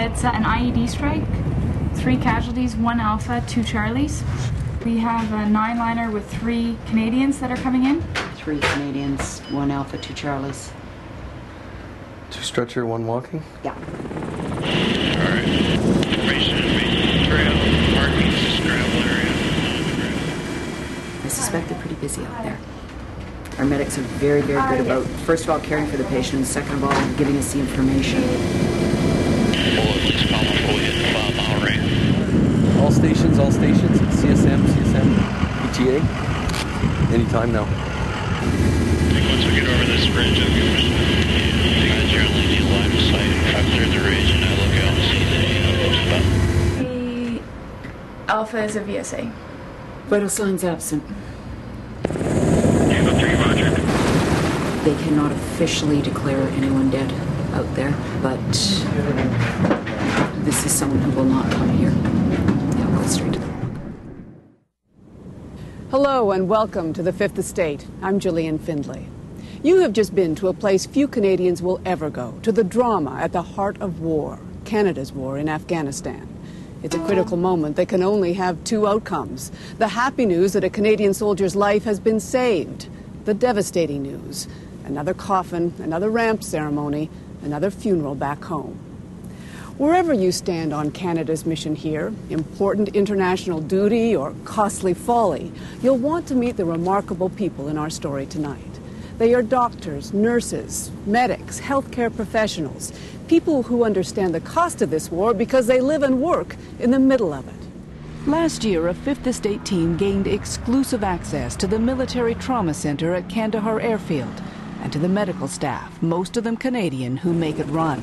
It's uh, an IED strike. Three casualties, one Alpha, two Charlies. We have a nine liner with three Canadians that are coming in. Three Canadians, one Alpha, two Charlies. Two stretcher, one walking? Yeah. Alright. Information, information, trail, markings, gravel area. I suspect they're pretty busy out there. Our medics are very, very good about, first of all, caring for the patient, and second of all, giving us the information. Bullet looks common fully at the five mile range. All stations, all stations. CSM, CSM, ETA. Anytime now. I think once we get over this bridge, I'll give it. Yeah, I generally need line of sight and cut through the ridge, and I look out and see that, you uh, know, just about. The Alpha is a VSA. Vital signs absent. Tango 3, roger. They cannot officially declare anyone dead out there, but this is someone who will not come here. They'll the. Hello and welcome to the Fifth Estate. I'm Gillian Findlay. You have just been to a place few Canadians will ever go, to the drama at the heart of war, Canada's war in Afghanistan. It's a critical moment that can only have two outcomes. The happy news that a Canadian soldier's life has been saved. The devastating news. Another coffin, another ramp ceremony, another funeral back home. Wherever you stand on Canada's mission here, important international duty or costly folly, you'll want to meet the remarkable people in our story tonight. They are doctors, nurses, medics, healthcare professionals, people who understand the cost of this war because they live and work in the middle of it. Last year, a Fifth Estate team gained exclusive access to the Military Trauma Center at Kandahar Airfield and to the medical staff, most of them Canadian, who make it run.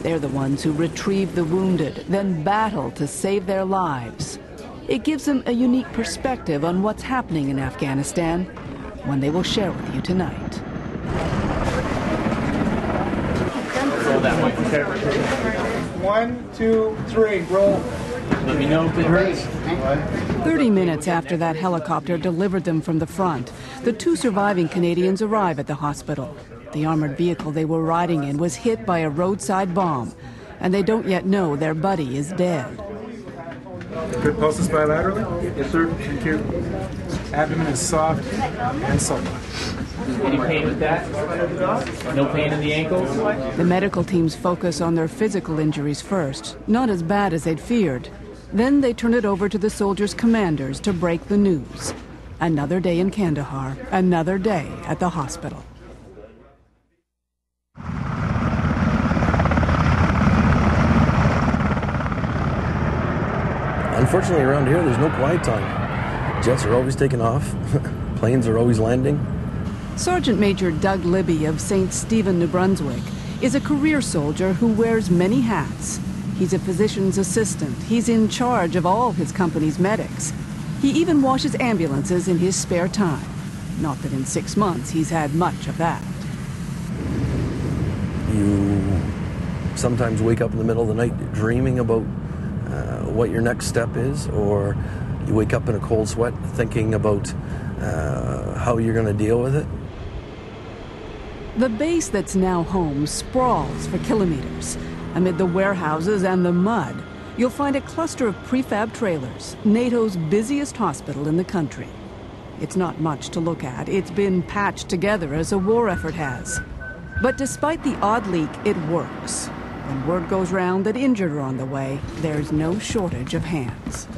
They're the ones who retrieve the wounded, then battle to save their lives. It gives them a unique perspective on what's happening in Afghanistan, one they will share with you tonight. One, two, three, roll. Let me know if it hurts. 30 minutes after that helicopter delivered them from the front, the two surviving Canadians arrive at the hospital. The armored vehicle they were riding in was hit by a roadside bomb, and they don't yet know their buddy is dead. Good pulses bilaterally? Yes, sir. Thank you. Abdomen is soft and supple. Any pain with that? No pain in the ankles? The medical teams focus on their physical injuries first, not as bad as they'd feared. Then they turn it over to the soldiers' commanders to break the news. Another day in Kandahar, another day at the hospital. Unfortunately, around here, there's no quiet time. Jets are always taking off, planes are always landing. Sergeant Major Doug Libby of St. Stephen, New Brunswick, is a career soldier who wears many hats. He's a physician's assistant. He's in charge of all his company's medics. He even washes ambulances in his spare time. Not that in six months he's had much of that. You sometimes wake up in the middle of the night dreaming about uh, what your next step is, or you wake up in a cold sweat thinking about uh, how you're going to deal with it. The base that's now home sprawls for kilometers. Amid the warehouses and the mud, you'll find a cluster of prefab trailers, NATO's busiest hospital in the country. It's not much to look at. It's been patched together as a war effort has. But despite the odd leak, it works. When word goes round that injured are on the way, there's no shortage of hands.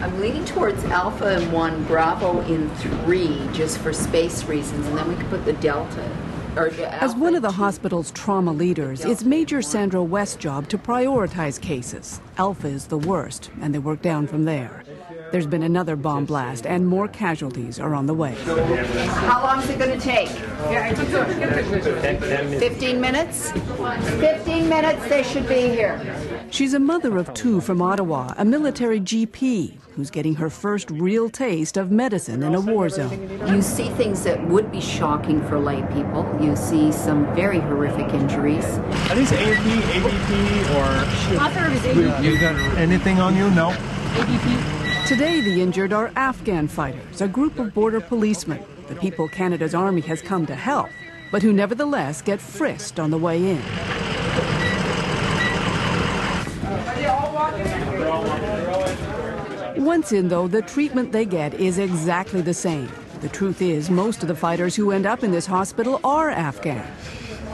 I'm leaning towards Alpha in one, Bravo in three, just for space reasons, and then we can put the Delta. As one of the hospital's trauma leaders, it's Major Sandra West's job to prioritize cases. Alpha is the worst, and they work down from there. There's been another bomb blast, and more casualties are on the way. How long is it going to take? 15 minutes? 15 minutes, they should be here. She's a mother of two from Ottawa, a military GP who's getting her first real taste of medicine in a war zone. You see things that would be shocking for lay people. You see some very horrific injuries. Are these ANP, ABP, or you got anything on you? No. Today, the injured are Afghan fighters, a group of border policemen, the people Canada's army has come to help, but who nevertheless get frisked on the way in. Once in, though, the treatment they get is exactly the same. The truth is, most of the fighters who end up in this hospital are Afghan.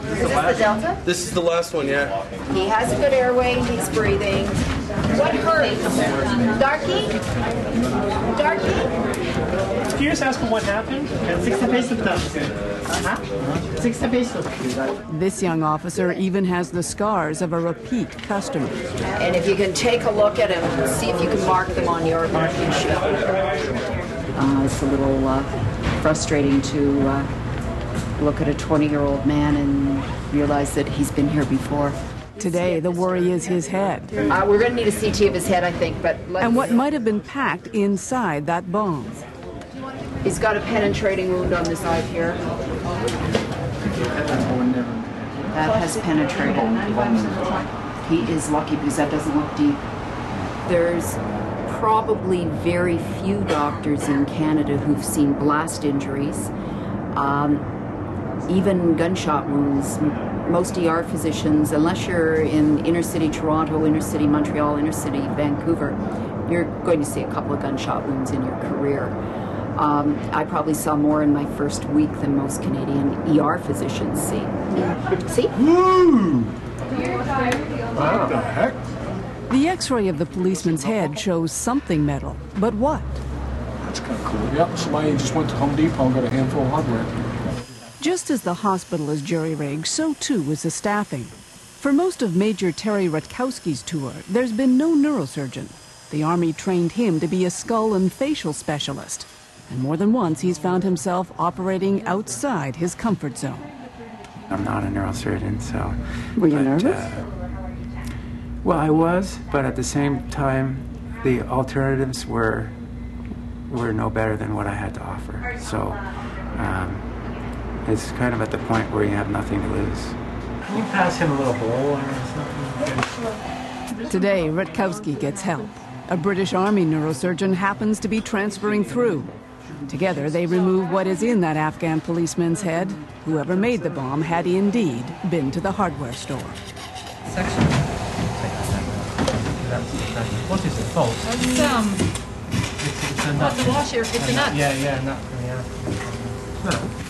Is this the Delta? This is the last one, yeah. He has a good airway, he's breathing. What hurts? Darky? Darky? Can you just ask him what happened? 60 pesos Huh? 60 pesos. This young officer even has the scars of a repeat customer. And if you can take a look at him, see if you can mark them on your marking sheet. Uh, it's a little uh, frustrating to uh, look at a 20-year-old man and realize that he's been here before. Today, the worry is his head Uh, we're going to need a CT of his head, I think, but let's... and what might have been packed inside that bomb. He's got a penetrating wound on the side here. That has penetrated. He is lucky because that doesn't look deep. There's probably very few doctors in Canada who've seen blast injuries, um, even gunshot wounds. M- Most ER physicians, unless you're in inner city Toronto, inner city Montreal, inner city Vancouver, you're going to see a couple of gunshot wounds in your career. Um, I probably saw more in my first week than most Canadian ER physicians see. See? What the heck? The x ray of the policeman's head shows something metal, but what? That's kind of cool. Yep, somebody just went to Home Depot and got a handful of hardware. Just as the hospital is jury rigged, so too is the staffing. For most of Major Terry Rutkowski's tour, there's been no neurosurgeon. The Army trained him to be a skull and facial specialist. And more than once, he's found himself operating outside his comfort zone. I'm not a neurosurgeon, so. Were you but, nervous? uh, well, I was, but at the same time, the alternatives were were no better than what I had to offer. So um, it's kind of at the point where you have nothing to lose. Can you pass him a little bowl or something? Today, Rutkowski gets help. A British Army neurosurgeon happens to be transferring through. Together, they remove what is in that Afghan policeman's head. Whoever made the bomb had indeed been to the hardware store. What is it? False. It's, um, It's, it's a not nut. the washer, it's a nut. Yeah, yeah, nut. Yeah. No.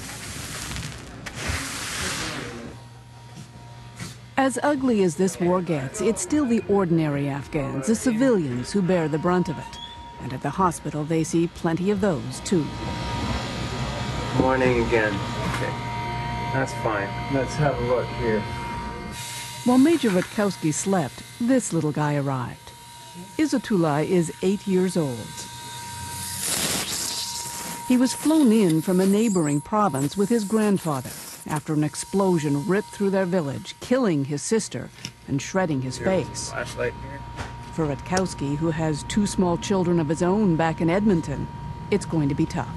As ugly as this war gets, it's still the ordinary Afghans, the civilians, who bear the brunt of it. And at the hospital, they see plenty of those, too. Morning again. Okay. That's fine. Let's have a look here. While Major Rutkowski slept, this little guy arrived. Izzatullah is eight years old. He was flown in from a neighboring province with his grandfather after an explosion ripped through their village, killing his sister and shredding his face. Flashlight. For Rutkowski, who has two small children of his own back in Edmonton, it's going to be tough.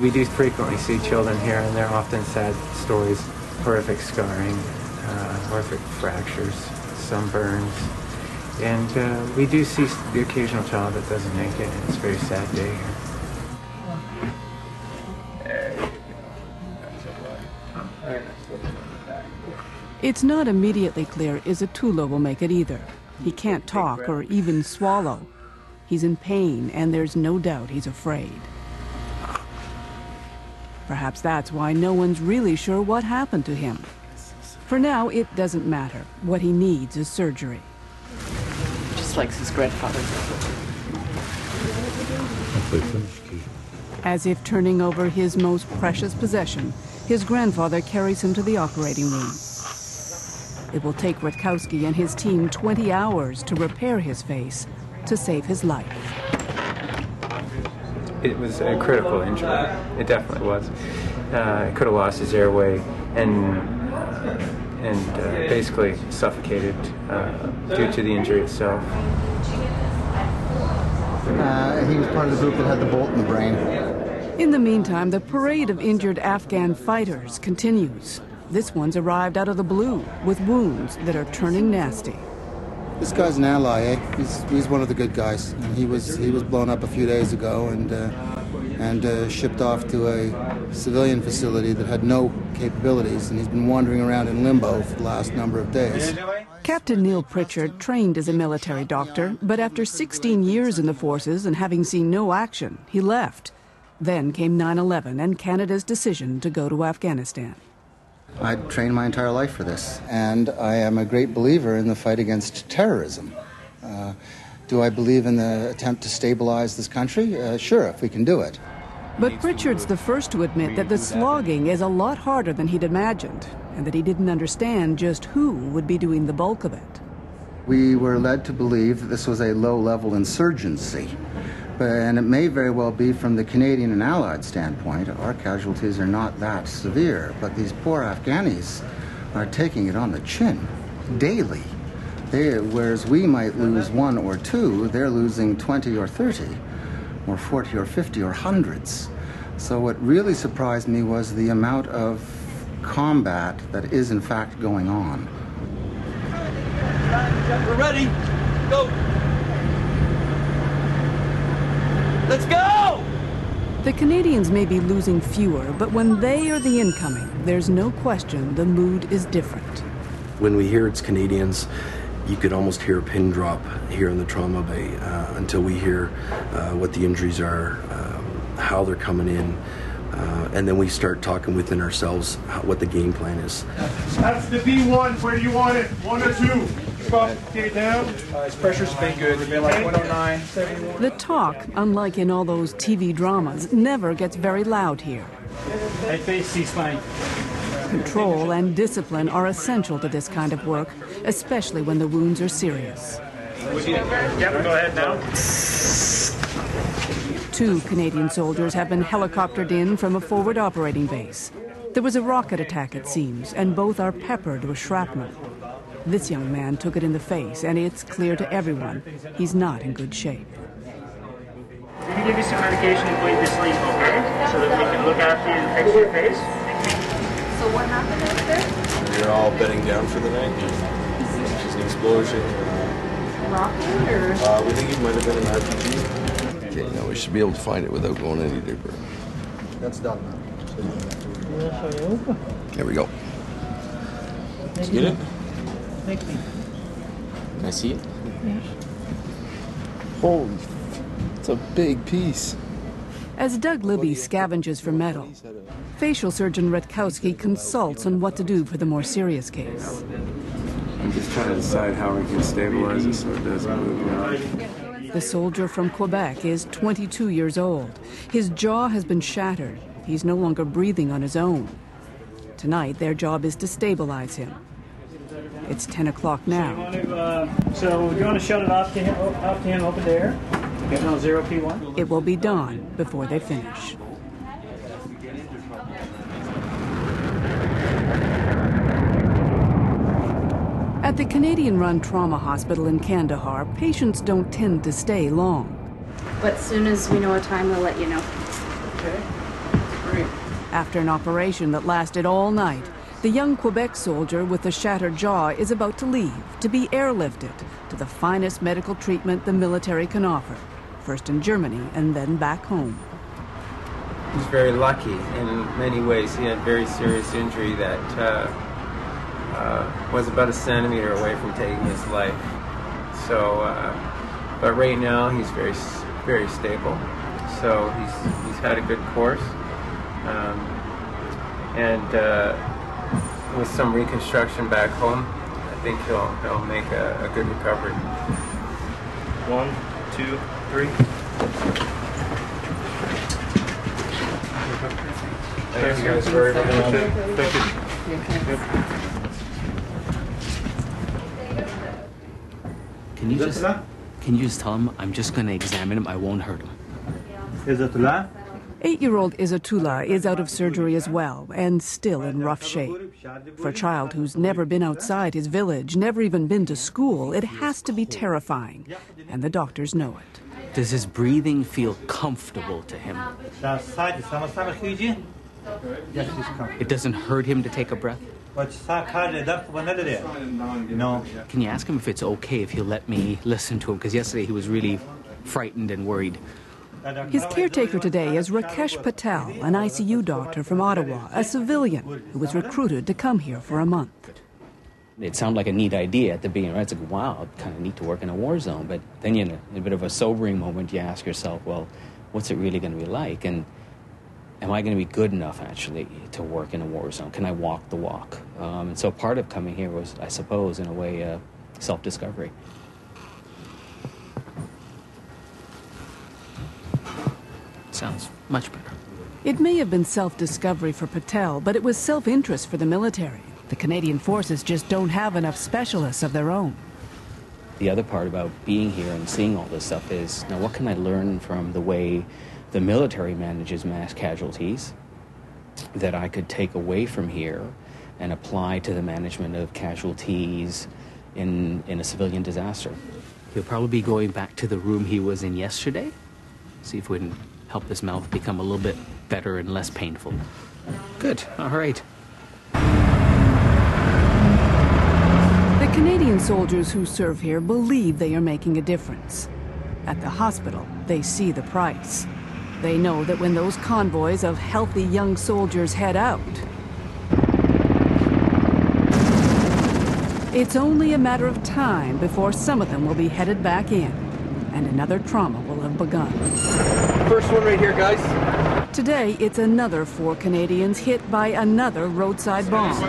We do frequently see children here, and they're often sad stories, horrific scarring, uh, horrific fractures, some burns. And uh, we do see the occasional child that doesn't make it, and it's a very sad day here. It's not immediately clear Izzatullah will make it either. He can't talk or even swallow. He's in pain, and there's no doubt he's afraid. Perhaps that's why no one's really sure what happened to him. For now, it doesn't matter. What he needs is surgery. Just like his grandfather. As if turning over his most precious possession, his grandfather carries him to the operating room. It will take Rutkowski and his team 20 hours to repair his face to save his life. It was a critical injury. It definitely was. Uh, could have lost his airway and uh, and uh, basically suffocated uh, due to the injury itself. Uh, he was part of the group that had the bolt in the brain. In the meantime, the parade of injured Afghan fighters continues. This one's arrived out of the blue with wounds that are turning nasty. This guy's an ally, eh? He's, he's one of the good guys. And he was he was blown up a few days ago and uh, and uh, shipped off to a civilian facility that had no capabilities, and he's been wandering around in limbo for the last number of days. Captain Neil Pritchard trained as a military doctor, but after 16 years in the forces and having seen no action, he left. Then came 9 11 and Canada's decision to go to Afghanistan. I trained my entire life for this, and I am a great believer in the fight against terrorism. Uh, do I believe in the attempt to stabilize this country? Uh, sure, if we can do it. But Pritchard's the first to admit that the slogging is a lot harder than he'd imagined, and that he didn't understand just who would be doing the bulk of it. We were led to believe that this was a low level insurgency. But, uh, and it may very well be from the Canadian and Allied standpoint, our casualties are not that severe. But these poor Afghanis are taking it on the chin daily. They, whereas we might lose one or two, they're losing 20 or 30, or 40 or 50 or hundreds. So what really surprised me was the amount of combat that is in fact going on. We're ready. Go. Let's go! The Canadians may be losing fewer, but when they are the incoming, there's no question the mood is different. When we hear it's Canadians, you could almost hear a pin drop here in the trauma bay uh, until we hear uh, what the injuries are, um, how they're coming in, uh, and then we start talking within ourselves how, what the game plan is. That's the B1. Where do you want it? One or two? Get it down. Uh, his pressure's been good. It's been like 109, 71. The talk, unlike in all those TV dramas, never gets very loud here. I face C-spine. Control and discipline are essential to this kind of work, especially when the wounds are serious. Yep, go ahead now. Two Canadian soldiers have been helicoptered in from a forward operating base. There was a rocket attack, it seems, and both are peppered with shrapnel. This young man took it in the face, and it's clear to everyone he's not in good shape. Let me give you some medication to put you to sleep, okay? So that we can look after you and fix your face. So what happened over there? We're all bedding down for the night. Just an explosion. Rocket or? Uh, we think it might have been an RPG. Okay, now we should be able to find it without going any deeper. That's done. There we go. Did you get it? Can I see it? Holy, it's a big piece. As Doug Libby scavenges for metal, facial surgeon Rutkowski consults on what to do for the more serious case. I'm just trying to decide how we can stabilize it so it doesn't move around. The soldier from Quebec is 22 years old. His jaw has been shattered. He's no longer breathing on his own. Tonight, their job is to stabilize him. It's 10 o'clock You now. want to, uh, so do you want to shut it off to him, off to him, open the air? No, zero P1. It will be dawn before they finish. At the Canadian run trauma hospital in Kandahar, patients don't tend to stay long. But as soon as we know a time, we'll let you know. After an operation that lasted all night, the young Quebec soldier with the shattered jaw is about to leave to be airlifted to the finest medical treatment the military can offer, first in Germany and then back home. He's very lucky in many ways. He had very serious injury that uh, uh, was about a centimeter away from taking his life. So, uh, but right now he's very, very stable. So he's he's had a good course, um, and uh, with some reconstruction back home, I think he'll he'll make a, a good recovery. One, two, three. Thank you guys very much. Thank you. Can you just can you just tell him I'm just gonna examine him? I won't hurt him. Is it Izzatullah? Eight year old Izzatullah is out of surgery as well and still in rough shape. For a child who's never been outside his village, never even been to school, it has to be terrifying. And the doctors know it. Does his breathing feel comfortable to him? It doesn't hurt him to take a breath? No. Can you ask him if it's okay if he'll let me listen to him? Because yesterday he was really frightened and worried. His caretaker today is Rakesh Patel, an ICU doctor from Ottawa, a civilian who was recruited to come here for a month. It sounded like a neat idea at the beginning, right? It's like, wow, kind of neat to work in a war zone. But then, you know, in a bit of a sobering moment, you ask yourself, well, what's it really going to be like? And am I going to be good enough, actually, to work in a war zone? Can I walk the walk? Um, and so part of coming here was, I suppose, in a way, uh, self discovery. Sounds much better. It may have been self discovery for Patel, but it was self interest for the military. The Canadian Forces just don't have enough specialists of their own. The other part about being here and seeing all this stuff is now what can I learn from the way the military manages mass casualties that I could take away from here and apply to the management of casualties in, in a civilian disaster? He'll probably be going back to the room he was in yesterday. See if we can help this mouth become a little bit better and less painful. Good. All right. The Canadian soldiers who serve here believe they are making a difference. At the hospital, they see the price. They know that when those convoys of healthy young soldiers head out, it's only a matter of time before some of them will be headed back in, and another trauma will have begun. First one right here, guys. Today, it's another four Canadians hit by another roadside bomb.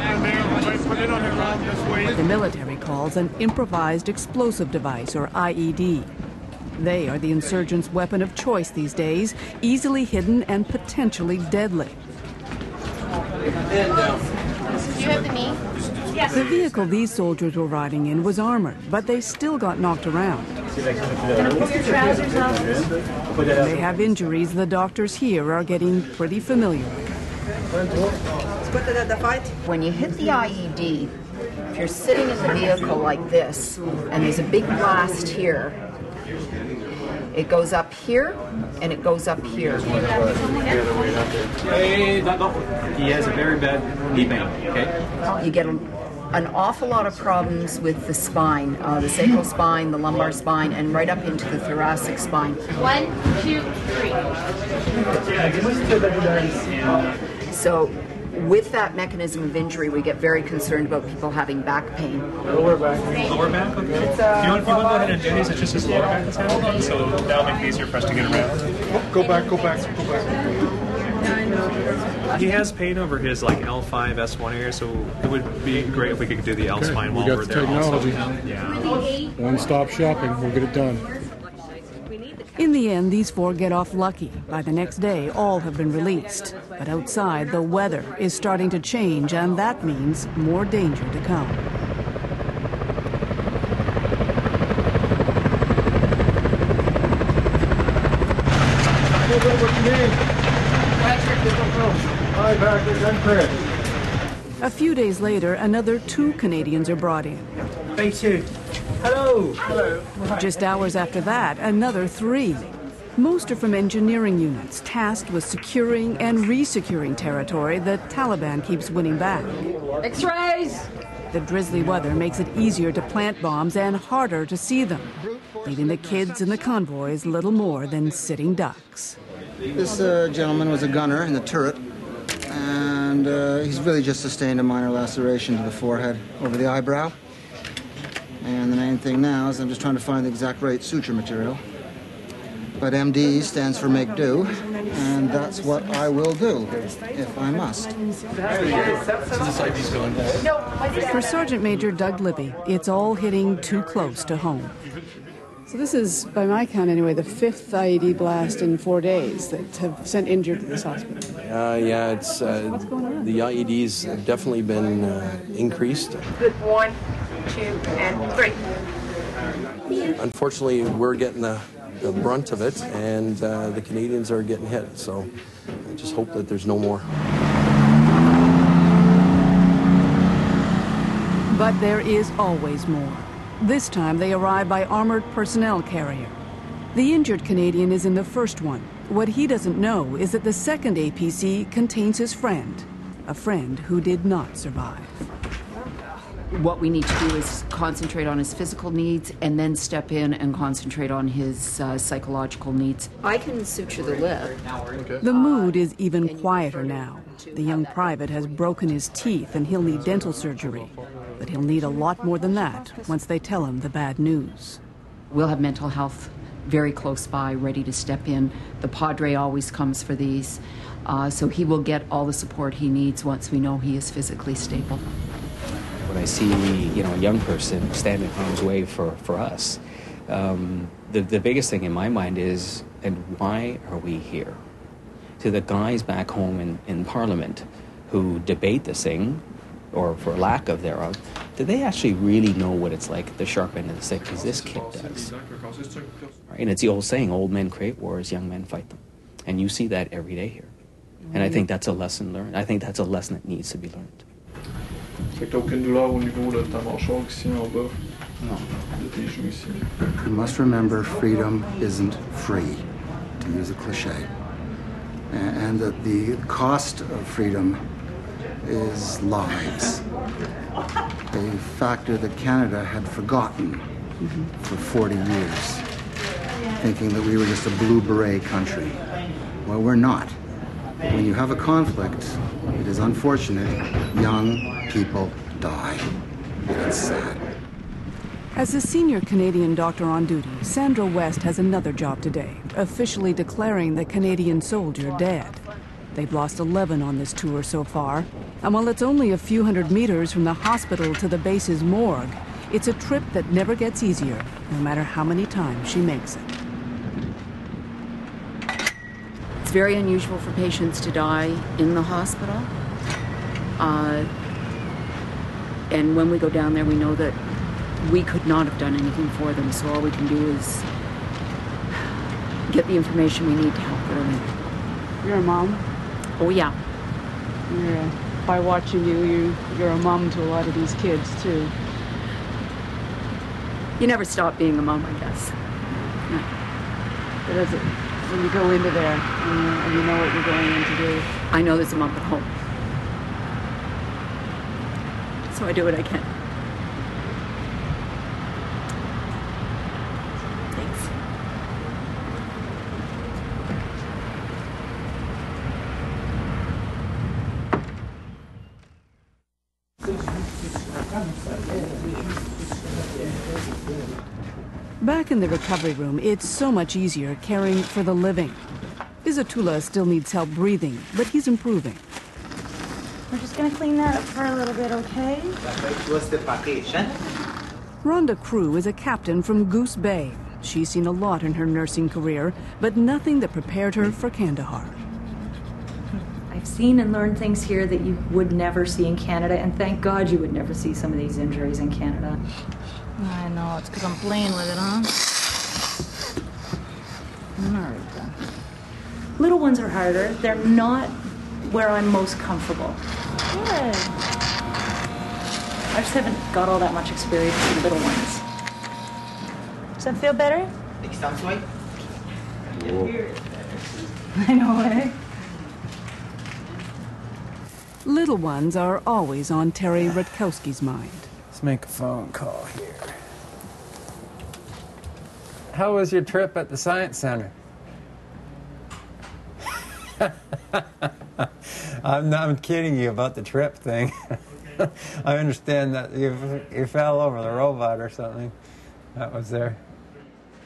The military calls an improvised explosive device, or IED. They are the insurgents' weapon of choice these days, easily hidden and potentially deadly. Do you have the knee? Yes. The vehicle these soldiers were riding in was armored, but they still got knocked around. Gonna pull your trousers off. They have injuries the doctors here are getting pretty familiar with. When you hit the IED, if you're sitting in the vehicle like this, and there's a big blast here, it goes up here and it goes up here. Hey, no, no. He has a very bad knee pain, okay? You get a, an awful lot of problems with the spine, uh, the sacral spine, the lumbar spine, and right up into the thoracic spine. One, two, three. So, with that mechanism of injury, we get very concerned about people having back pain. Lower back. Lower back, okay. if, you want, if you want to go ahead and do these, it's just his lower back that's happening, so that'll make it easier for us to get around. Go back, go back, go back. He has pain over his like L5, S1 area, so it would be great if we could do the L spine we while got we're the there technology. also. Yeah. One-stop shopping, we'll get it done. In the end, these four get off lucky. By the next day, all have been released. But outside, the weather is starting to change, and that means more danger to come. Hi, Patrick. I'm Chris. A few days later, another two Canadians are brought in. B2. Hello. Hello. Just hours after that, another three. Most are from engineering units tasked with securing and resecuring territory the Taliban keeps winning back. X-rays. The drizzly weather makes it easier to plant bombs and harder to see them, leaving the kids in the convoys little more than sitting ducks. This uh, gentleman was a gunner in the turret, and uh, he's really just sustained a minor laceration to the forehead over the eyebrow. And the main thing now is I'm just trying to find the exact right suture material. But MD stands for make do, and that's what I will do, if I must. For Sergeant Major Doug Libby, it's all hitting too close to home. So this is, by my count anyway, the fifth IED blast in four days that have sent injured to this hospital. Uh, yeah, it's uh, the IEDs have definitely been uh, increased. Good. One, two, and three. Unfortunately, we're getting the, the brunt of it, and uh, the Canadians are getting hit. So I just hope that there's no more. But there is always more. This time they arrive by armored personnel carrier. The injured Canadian is in the first one. What he doesn't know is that the second APC contains his friend, a friend who did not survive. what we need to do is concentrate on his physical needs and then step in and concentrate on his uh, psychological needs. I can suture the lip. The mood is even quieter now. The young private has broken his teeth and he'll need dental surgery. But he'll need a lot more than that once they tell him the bad news. We'll have mental health very close by, ready to step in. The Padre always comes for these, uh, so he will get all the support he needs once we know he is physically stable. When I see, you know, a young person stand in harm's way for, for us, um, the, the biggest thing in my mind is, and why are we here? To the guys back home in, in Parliament who debate this thing, or for lack of thereof, do they actually really know what it's like at the sharp end of the stick? Because this kid does. Right? And it's the old saying, old men create wars, young men fight them. And you see that every day here. And I think that's a lesson learned. I think that's a lesson that needs to be learned. Fait que aucune douleur au niveau de ta mâchoire ici en bas. De tes joues ici. You must remember freedom isn't free, to use a cliche. And that the cost of freedom is lives. A factor that Canada had forgotten for 40 years, thinking that we were just a blue beret country. Well, we're not. When you have a conflict, it is unfortunate young people die. It's sad. As a senior Canadian doctor on duty, Sandra West has another job today, officially declaring the Canadian soldier dead. They've lost 11 on this tour so far, and while it's only a few hundred meters from the hospital to the base's morgue, it's a trip that never gets easier, no matter how many times she makes it. It's very unusual for patients to die in the hospital. Uh, and when we go down there, we know that we could not have done anything for them, so all we can do is get the information we need to help early. You're a mom? Oh, yeah. Uh, by watching you, you, you're a mom to a lot of these kids, too. You never stop being a mom, I guess. As it, when you go into there and you, and you know what you're going in to do, I know there's a mom at home. So I do what I can. Thanks. Back in the recovery room, it's so much easier caring for the living. Izzatullah still needs help breathing, but he's improving. We're just gonna clean that up for a little bit, okay? Rhonda Crew is a captain from Goose Bay. She's seen a lot in her nursing career, but nothing that prepared her for Kandahar. I've seen and learned things here that you would never see in Canada, and thank God you would never see some of these injuries in Canada. I know, it's because I'm playing with it, huh? Alright then. Little ones are harder. They're not where I'm most comfortable. Good. I just haven't got all that much experience with little ones. Does that feel better? I know, eh? Little ones are always on Terry Rutkowski's mind. Let's make a phone call here. How was your trip at the Science Center? I'm not I'm kidding you about the trip thing. I understand that you, you fell over the robot or something. That was there.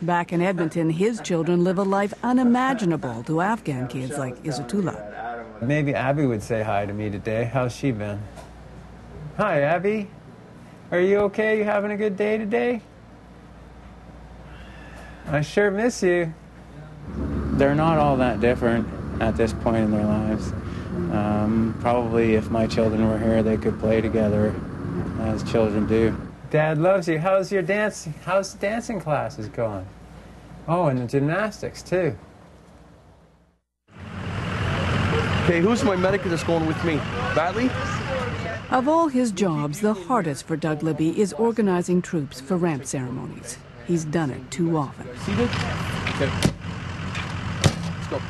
Back in Edmonton, his children live a life unimaginable to Afghan kids like Izzatullah. Maybe Abby would say hi to me today. How's she been? Hi, Abby. Are you okay? You having a good day today? I sure miss you. They're not all that different at this point in their lives. Um, probably if my children were here, they could play together as children do. Dad loves you. How's your dance? How's dancing classes going? Oh, and the gymnastics too. Okay, who's my medic that's going with me? Batley? Of all his jobs, the hardest for Doug Libby is organizing troops for ramp ceremonies. He's done it too often. Seated? Okay. Let's go.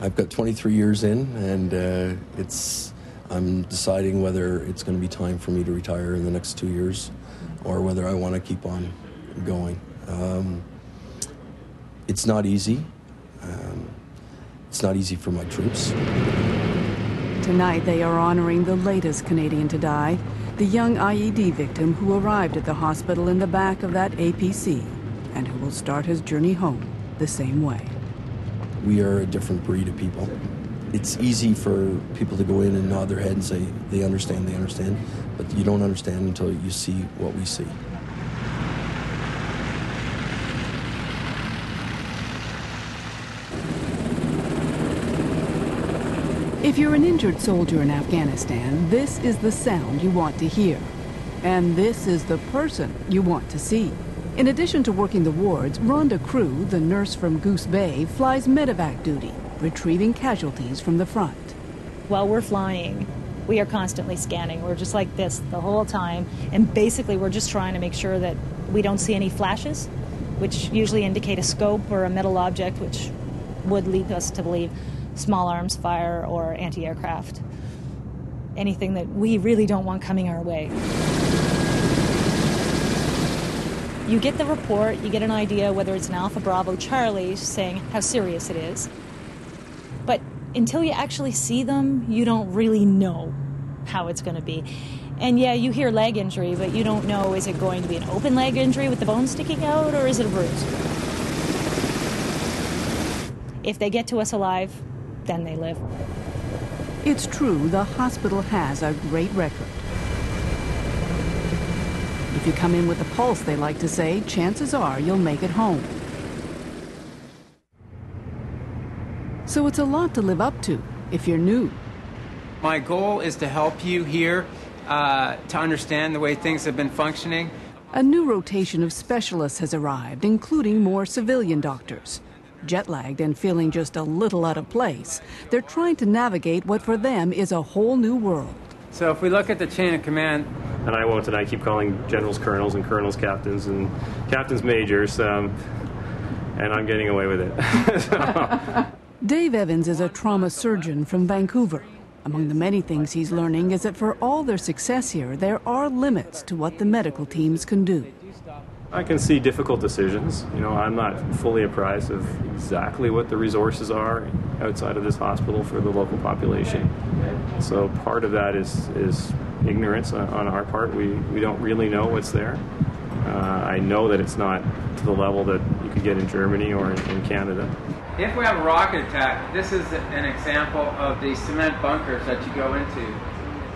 I've got 23 years in, and uh, it's I'm deciding whether it's going to be time for me to retire in the next two years or whether I want to keep on going. Um, it's not easy. Um, it's not easy for my troops. Tonight, they are honoring the latest Canadian to die, the young IED victim who arrived at the hospital in the back of that APC and who will start his journey home the same way. We are a different breed of people. It's easy for people to go in and nod their head and say they understand, they understand, but you don't understand until you see what we see. If you're an injured soldier in Afghanistan, this is the sound you want to hear. And this is the person you want to see. In addition to working the wards, Rhonda Crew, the nurse from Goose Bay, flies medevac duty, retrieving casualties from the front. While we're flying, we are constantly scanning. We're just like this the whole time. And basically, we're just trying to make sure that we don't see any flashes, which usually indicate a scope or a metal object, which would lead us to believe small arms fire or anti aircraft. Anything that we really don't want coming our way. You get the report, you get an idea whether it's an Alpha Bravo Charlie saying how serious it is. But until you actually see them, you don't really know how it's going to be. And yeah, you hear leg injury, but you don't know is it going to be an open leg injury with the bone sticking out or is it a bruise? If they get to us alive, then they live. It's true, the hospital has a great record. If you come in with a pulse, they like to say, chances are you'll make it home. So it's a lot to live up to if you're new. My goal is to help you here uh, to understand the way things have been functioning. A new rotation of specialists has arrived, including more civilian doctors. Jet lagged and feeling just a little out of place, they're trying to navigate what for them is a whole new world. So if we look at the chain of command, and I won't, and I keep calling generals colonels and colonels captains and captains majors, um, and I'm getting away with it. so. Dave Evans is a trauma surgeon from Vancouver. Among the many things he's learning is that for all their success here, there are limits to what the medical teams can do. I can see difficult decisions. You know, I'm not fully apprised of exactly what the resources are outside of this hospital for the local population. So part of that is is ignorance on our part. We we don't really know what's there. Uh, I know that it's not to the level that you could get in Germany or in, in Canada. If we have a rocket attack, this is an example of the cement bunkers that you go into.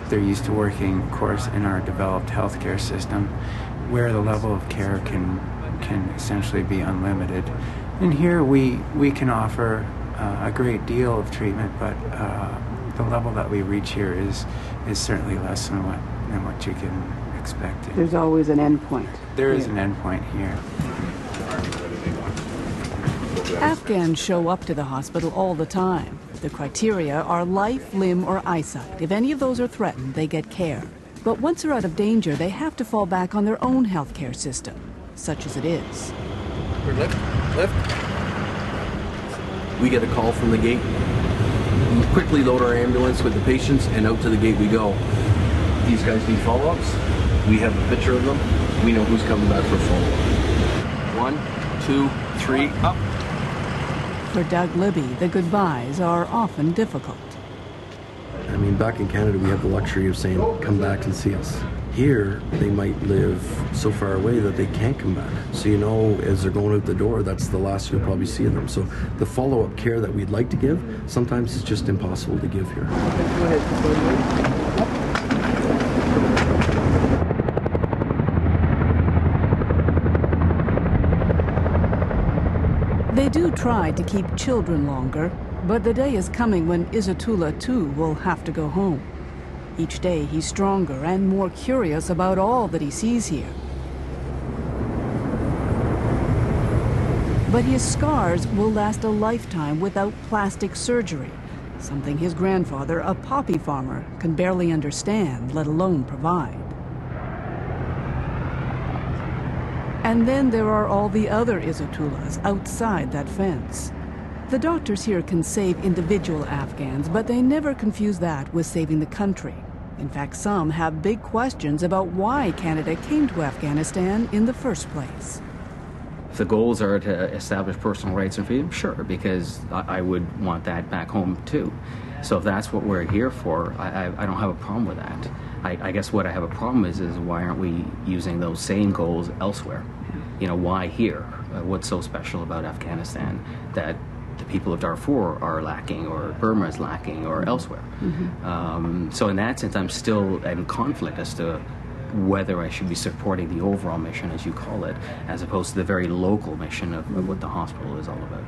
They're used to working, of course, in our developed healthcare system where the level of care can can essentially be unlimited. And here we we can offer uh, a great deal of treatment, but uh, the level that we reach here is is certainly less than what than what you can expect. There's always an end point. There is an end point here. Afghans show up to the hospital all the time. The criteria are life, limb, or eyesight. If any of those are threatened, they get care. But once they're out of danger, they have to fall back on their own healthcare system, such as it is. Lift, lift. We get a call from the gate. We quickly load our ambulance with the patients, and out to the gate we go. These guys need follow-ups. We have a picture of them. We know who's coming back for follow-up. One, two, three, up. For Doug Libby, the goodbyes are often difficult. I mean, back in Canada, we have the luxury of saying, come back and see us. Here, they might live so far away that they can't come back. So, you know, as they're going out the door, that's the last you'll probably see of them. So, the follow up care that we'd like to give, sometimes it's just impossible to give here. They do try to keep children longer, but the day is coming when Izzatullah too will have to go home. Each day he's stronger and more curious about all that he sees here. But his scars will last a lifetime without plastic surgery, something his grandfather, a poppy farmer, can barely understand, let alone provide. And then there are all the other Izzatullahs outside that fence. The doctors here can save individual Afghans, but they never confuse that with saving the country. In fact, some have big questions about why Canada came to Afghanistan in the first place. If the goals are to establish personal rights and freedom, sure, because I, would want that back home too. So if that's what we're here for, I, I, don't have a problem with that. I, I guess what I have a problem is, is why aren't we using those same goals elsewhere? You know, why here? Uh, what's so special about Afghanistan that the people of Darfur are lacking, or Burma is lacking, or mm-hmm. elsewhere? Mm-hmm. Um, so in that sense, I'm still in conflict as to whether I should be supporting the overall mission, as you call it, as opposed to the very local mission of, of what the mm-hmm. hospital is all about.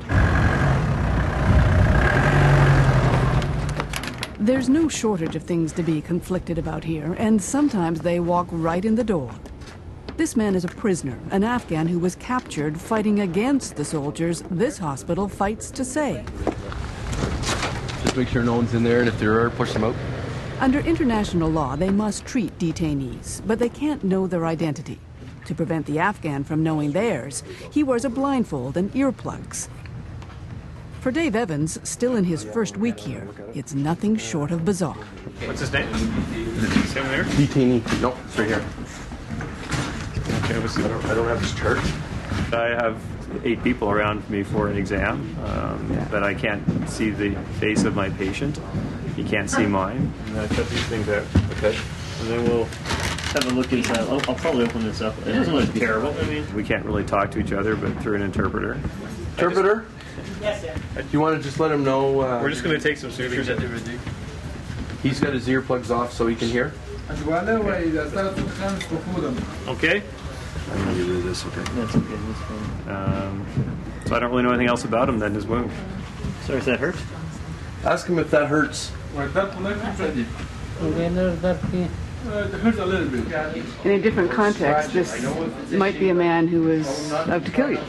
There's no shortage of things to be conflicted about here, and sometimes they walk right in the door. This man is a prisoner, an Afghan who was captured fighting against the soldiers this hospital fights to save. Just make sure no one's in there, and if there are, push them out. Under international law, they must treat detainees, but they can't know their identity. To prevent the Afghan from knowing theirs, he wears a blindfold and earplugs. For Dave Evans, still in his first week here, it's nothing short of bizarre. What's his name? Same there? Detainee. Nope, it's right here. Okay, what's I don't, I don't have his chart. I have eight people around me for an exam, um, but I can't see the face of my patient. He can't see mine. And I cut these things out. Okay. And then we'll have a look inside. I'll, I'll probably open this up. It doesn't look terrible. I mean, we can't really talk to each other, but through an interpreter. Interpreter? Yes, sir. Do you want to just let him know? Uh, We're just going to take some pictures. He's got his earplugs off so he can hear. Okay. I'm gonna give you this, okay? That's okay. That's fine. Um, so I don't really know anything else about him than his wound. Sorry, does that hurt? Ask him if that hurts. In a different context, this might be a man who is out to kill you.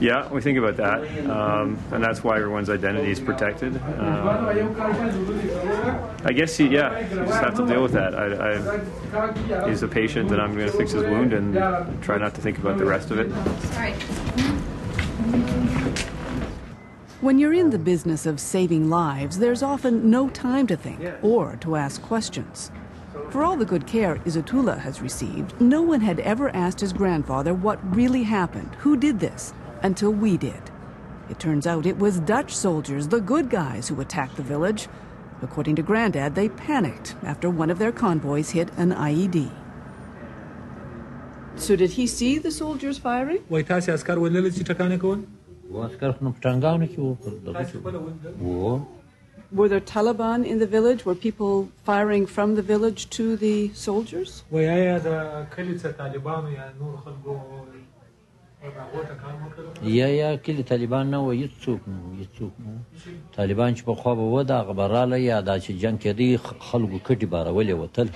Yeah, we think about that, um, and that's why everyone's identity is protected. Um, I guess, you, yeah, you just have to deal with that. I, I, he's a patient, and I'm going to fix his wound and try not to think about the rest of it. When you're in the business of saving lives, there's often no time to think or to ask questions. For all the good care Izzatullah has received, no one had ever asked his grandfather what really happened, who did this, until we did. It turns out it was Dutch soldiers, the good guys, who attacked the village. According to Grandad, they panicked after one of their convoys hit an IED. So did he see the soldiers firing? وای تاسې عسکر ولرل چې ټکانې کول و عسکر خو نو په ټانګانو کې وو پر دغه کې وو. و Were there Taliban in the village? Were people firing from the village to the soldiers? وای آیا د کلي څخه طالبانو یا نور خلکو هغو ټکان وکړل یا یا کلی طالبان نه و څوک څوک طالبان چې په به و دا غبراله یا دا چې جنگ خلکو بارولې وتل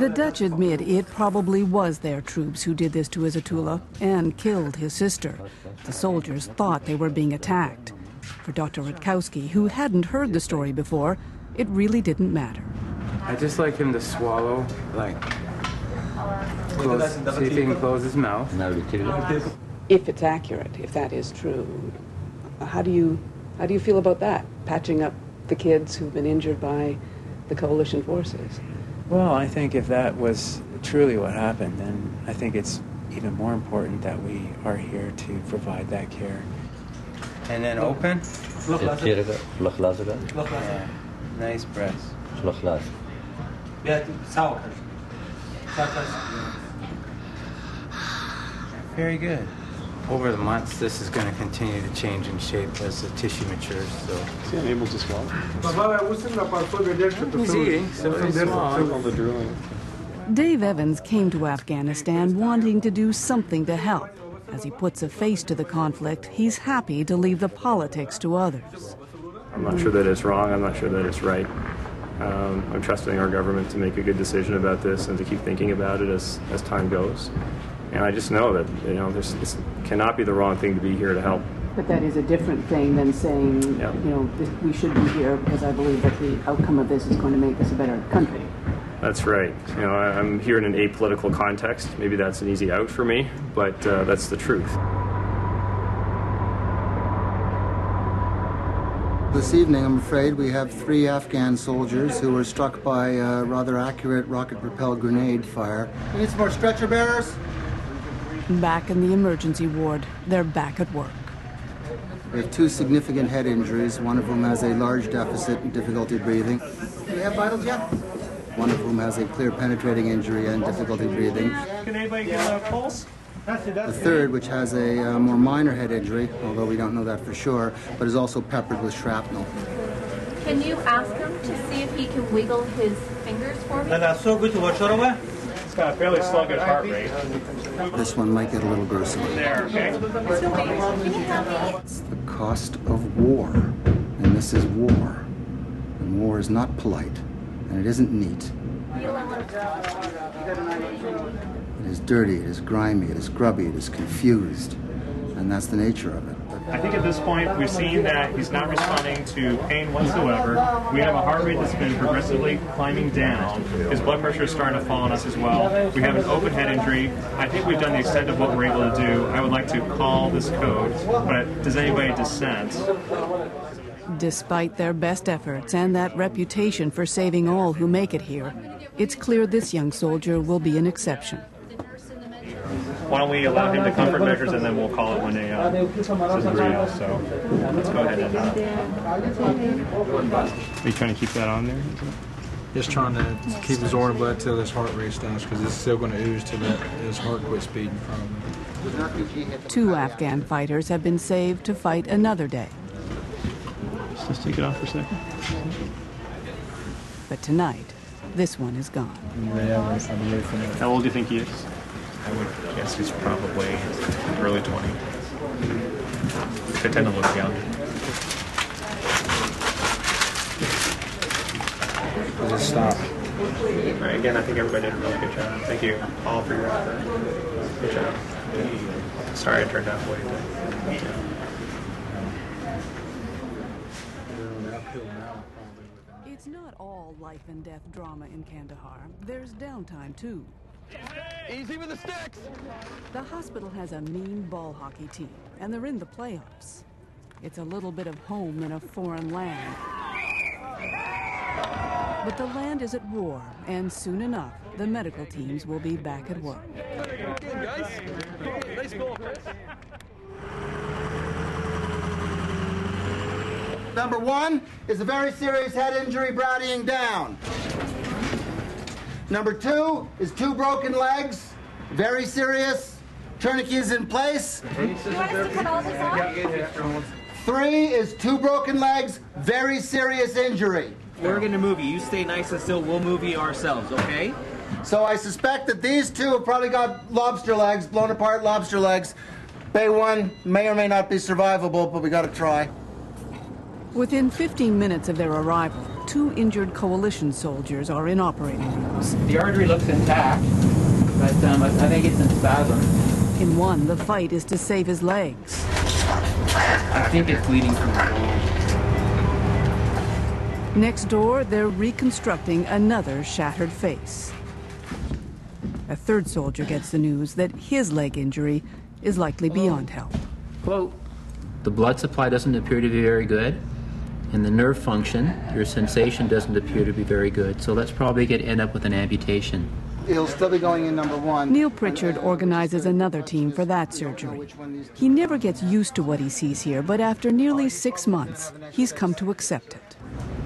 The Dutch admit it probably was their troops who did this to Izzatullah and killed his sister. The soldiers thought they were being attacked. For Dr. Rutkowski, who hadn't heard the story before, it really didn't matter. I just like him to swallow, like, close, if he can close his mouth? If it's accurate, if that is true, how do you how do you feel about that? Patching up the kids who've been injured by the coalition forces. Well, I think if that was truly what happened, then I think it's even more important that we are here to provide that care. And then open. Yeah. Nice press. Yeah. Very good. Over the months, this is going to continue to change in shape as the tissue matures. So. Is he unable to swallow? He's eating, so he's swallowing. The drooling. Dave Evans came to Afghanistan wanting to do something to help. As he puts a face to the conflict, he's happy to leave the politics to others. I'm not sure that it's wrong. I'm not sure that it's right. Um, I'm trusting our government to make a good decision about this and to keep thinking about it as, as time goes. And I just know that you know this, this cannot be the wrong thing to be here to help. But that is a different thing than saying, you know, this, we should be here because I believe that the outcome of this is going to make us a better country. That's right. You know, I, am here in an apolitical context. Maybe that's an easy out for me, but uh, that's the truth. This evening, I'm afraid, we have three Afghan soldiers who were struck by a rather accurate rocket propelled grenade fire. We Need some more stretcher bearers? Back in the emergency ward, they're back at work. We have two significant head injuries, one of whom has a large deficit and difficulty breathing. Do we have vitals yet? One of whom has a clear penetrating injury and difficulty breathing. Can anybody get a pulse? The third, which has a uh, more minor head injury, although we don't know that for sure, but is also peppered with shrapnel. Can you ask him to see if he can wiggle his fingers for me? He's got a fairly sluggish heart rate. This one might get a little gruesome. There, okay? It's the cost of war, and this is war. And war is not polite, and it isn't neat. It is dirty, it is grimy, it is grubby, it is confused, and that's the nature of it. I think at this point we've seen that he's not responding to pain whatsoever. We have a heart rate that's been progressively climbing down. His blood pressure is starting to fall on us as well. We have an open head injury. I think we've done the extent of what we're able to do. I would like to call this code, but does anybody dissent? Despite their best efforts and that reputation for saving all who make it here, it's clear this young soldier will be an exception. Why don't we allow him to comfort measures and then we'll call it when they uh, says agree. So let's go ahead and. Uh, are you trying to keep that on there? Just trying to keep his order blood till his heart rate stops because it's still going to ooze till that his heart quits beating probably. Two Afghan fighters have been saved to fight another day. Let's take it off for a second. But tonight, this one is gone. How old do you think he is? I would guess he's probably early 20. They tend to look young. Just stop. All right, again, I think everybody did a really good job. Thank you all for your effort. Good job. Sorry I turned out the way it did. It's not all life and death drama in Kandahar. There's downtime, too. Easy with the sticks! The hospital has a mean ball hockey team, and they're in the playoffs. It's a little bit of home in a foreign land. But the land is at war, and soon enough, the medical teams will be back at work. Nice goal, Chris. Number one is a very serious head injury, Bradying down. Number two is two broken legs, very serious. Tourniquet is in place. You want us to cut all this off? Three is two broken legs, very serious injury. We're gonna move you. You stay nice and still. We'll move you ourselves, okay? So I suspect that these two have probably got lobster legs, blown apart lobster legs. Bay one may or may not be survivable, but we gotta try. Within 15 minutes of their arrival, two injured coalition soldiers are in operating rooms. The artery looks intact, but um, I think it's in spasm. In one, the fight is to save his legs. I think it's bleeding from the bone. Next door, they're reconstructing another shattered face. A third soldier gets the news that his leg injury is likely beyond help. Quote, the blood supply doesn't appear to be very good, and the nerve function, your sensation doesn't appear to be very good, so let's probably get end up with an amputation. He'll still be going in number one. Neil Pritchard organizes another team for that surgery. He never gets used to what he sees here, but after nearly six months, he's come to accept it.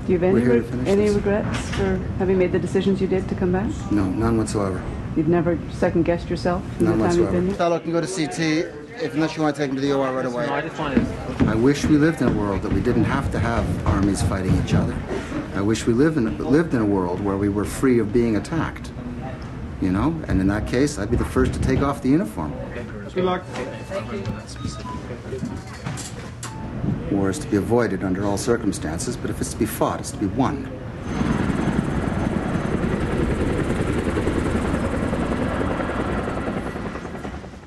Do you have any, re- any this. regrets for having made the decisions you did to come back? No, none whatsoever. You've never second guessed yourself in None time you've whatsoever. been here? Fellow can go to CT if, unless you want to take him to the OR right away. No, I just wanted. I wish we lived in a world that we didn't have to have armies fighting each other. I wish we lived in, lived in a world where we were free of being attacked. You know, and in that case, I'd be the first to take off the uniform. Good luck. Thank you. War is to be avoided under all circumstances, but if it's to be fought, it's to be won.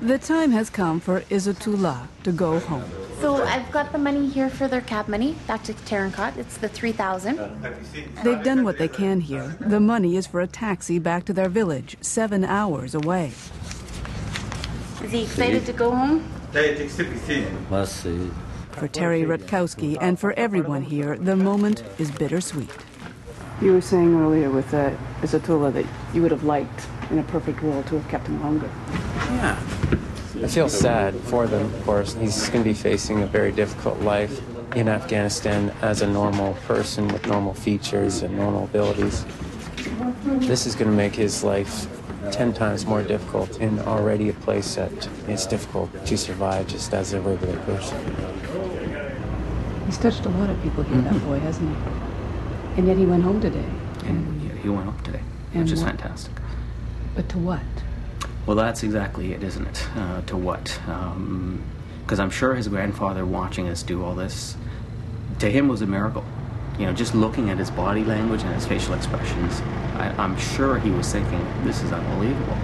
The time has come for Izzatullah to go home. So I've got the money here for their cab money back to Tarin Kowt. It's the 3000 They've done what they can here. The money is for a taxi back to their village, seven hours away. Is he excited to go home? For Terry Rutkowski and for everyone here, the moment is bittersweet. You were saying earlier with uh, Izzatullah that you would have liked, in a perfect world, to have kept him longer. Yeah. I feel sad for them, of course. He's going to be facing a very difficult life in Afghanistan as a normal person with normal features and normal abilities. This is going to make his life 10 times more difficult in already a place that is difficult to survive just as a regular person. He's touched a lot of people here, that mm-hmm. boy, hasn't he? And yet he went home today. And yeah, he went home today, And which is what- fantastic. But to what? Well, that's exactly it, isn't it? Uh, to what? Because I'm sure his grandfather watching us do all this, to him was a miracle. You know, just looking at his body language and his facial expressions, I, I'm sure he was thinking, this is unbelievable.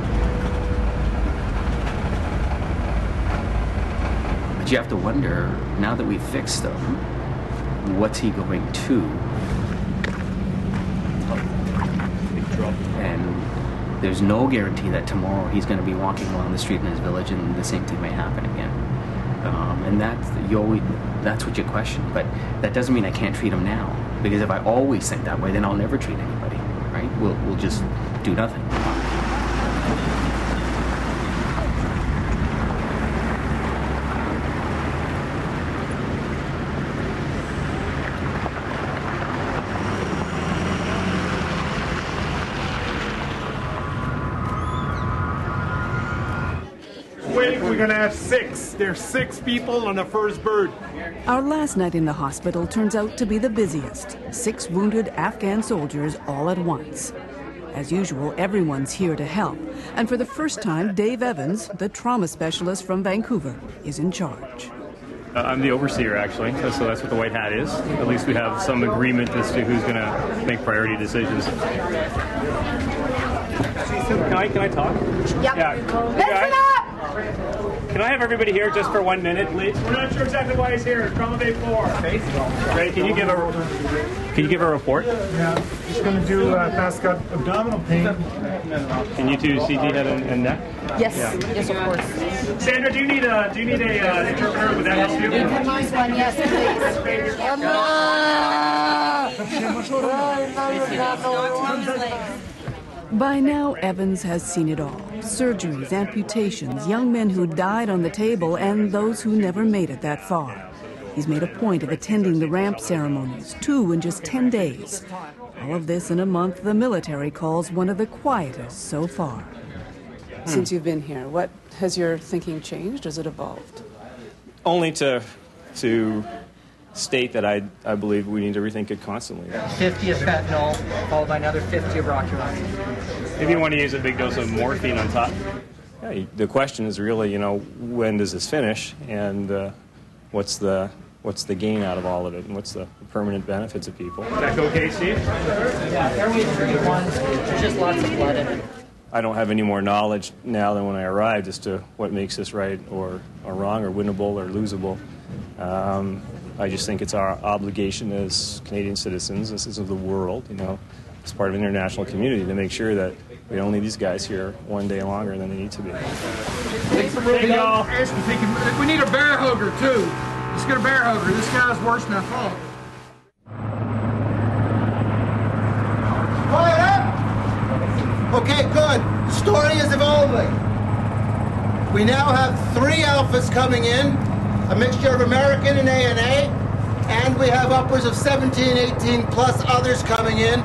But you have to wonder, now that we've fixed them, what's he going to? And there's no guarantee that tomorrow he's going to be walking along the street in his village and the same thing may happen again. Um, and that's you always that's what you question. But that doesn't mean I can't treat him now because if I always think that way, then I'll never treat anybody. Right? We'll we'll just do nothing. Wait, we're gonna have six. There's six people on the first bird. Our last night in the hospital turns out to be the busiest. Six wounded Afghan soldiers all at once. As usual, everyone's here to help. And for the first time, Dave Evans, the trauma specialist from Vancouver, is in charge. Uh, I'm the overseer, actually, so, so that's what the white hat is. At least we have some agreement as to who's going to make priority decisions. Can I, can I talk? Yep. Yeah. Listen up! Can I have everybody here just for one minute, please? We're not sure exactly why he's here. Trauma Bay 4. Ray, can you give a can you give a report? Yeah, just going to do uh, fast got abdominal pain. Can you do CT head and, and neck? Yes, Yeah. yes, of course. Sandra, do you need a do you need a uh, interpreter? Would that help you? You can use one, yes, please. By now, Evans has seen it all surgeries, amputations, young men who died on the table, and those who never made it that far. He's made a point of attending the ramp ceremonies, two in just 10 days. All of this in a month the military calls one of the quietest so far. Since you've been here, what has your thinking changed? Has it evolved? Only to to state that I I believe we need to rethink it constantly. 50 of fentanyl, followed by another 50 of rocuron. If you want to use a big dose of morphine on top. Yeah, the question is really, you know, when does this finish, and uh, what's the what's the gain out of all of it, and what's the permanent benefits of people? Is that okay, Steve? Yeah, airway 31, there's just lots of blood in it. I don't have any more knowledge now than when I arrived as to what makes this right or, or wrong or winnable or losable. Um, I just think it's our obligation as Canadian citizens, as citizens of the world, you know, as part of an international community, to make sure that we don't leave these guys here one day longer than they need to be. Hey, y'all. We need a Bair Hugger, too. Let's get a Bair Hugger. This guy's worse than I thought. Quiet up! Okay, good. The story is evolving. We now have three alphas coming in, a mixture of American and ANA, and we have upwards of 17, 18 plus others coming in.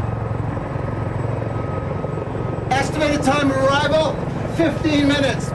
Estimated time of arrival, 15 minutes.